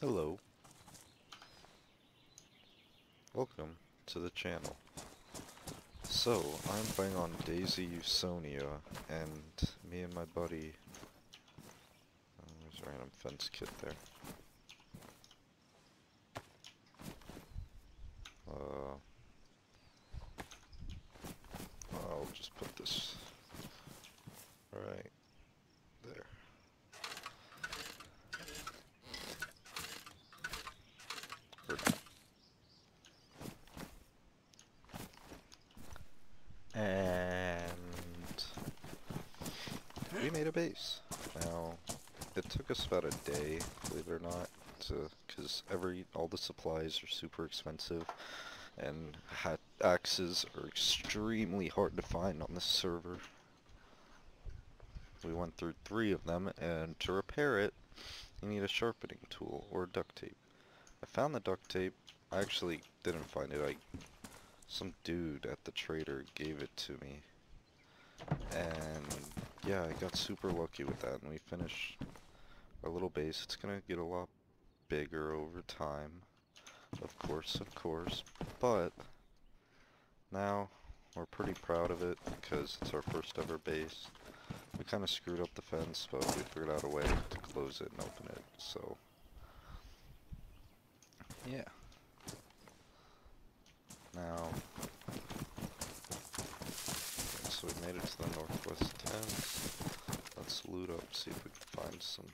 Hello. Welcome to the channel. So, I'm playing on DayZ Usonia, and me and my buddy... Oh, there's a random fence kit there. Uh, I'll just put this right there. Or not. And we made a base. Now, it took us about a day, believe it or not, because every all the supplies are super expensive, and axes are extremely hard to find on this server. We went through three of them, and to repair it, you need a sharpening tool or duct tape. I found the duct tape. I actually didn't find it. I some dude at the trader gave it to me. And yeah, I got super lucky with that and we finished our little base. It's gonna get a lot bigger over time. Of course, of course. But now we're pretty proud of it because it's our first ever base. We kind of screwed up the fence, but we figured out a way to close it and open it, so yeah. Now, okay, so we made it to the northwest tent. Let's loot up, see if we can find some.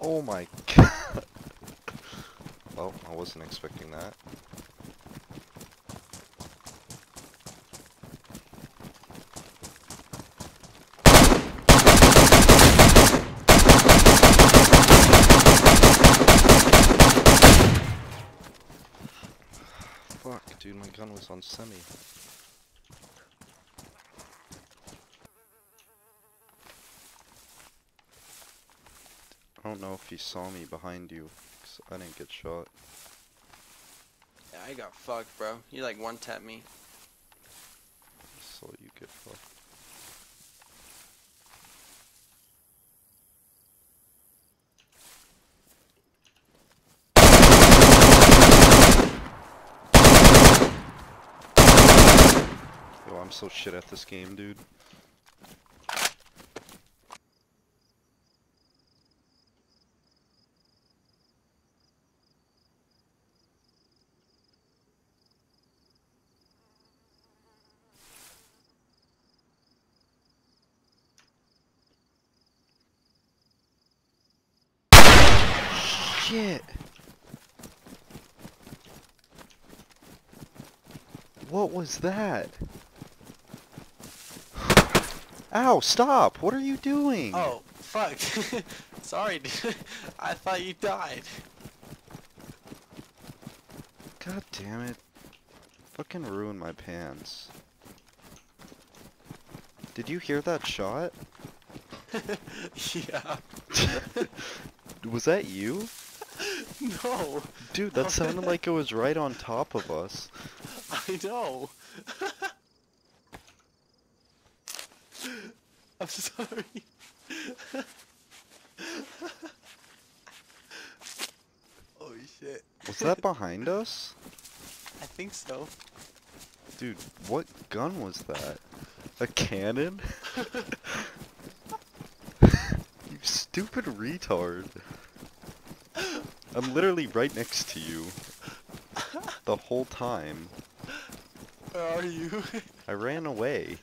Oh my god! well, I wasn't expecting that. Fuck, dude, my gun was on semi. I don't know if he saw me behind you, 'cause I didn't get shot. Yeah, I got fucked, bro. You like one tap me. I saw you get fucked. I'm so shit at this game, dude. Shit! What was that? Ow, stop! What are you doing? Oh, fuck. Sorry, dude. I thought you died. God damn it. Fucking ruined my pants. Did you hear that shot? yeah. Was that you? No. Dude, that sounded like it was right on top of us. I know. I'm sorry. oh shit. Was that behind us? I think so. Dude, what gun was that? A cannon? you stupid retard. I'm literally right next to you. The whole time. Where are you? I ran away.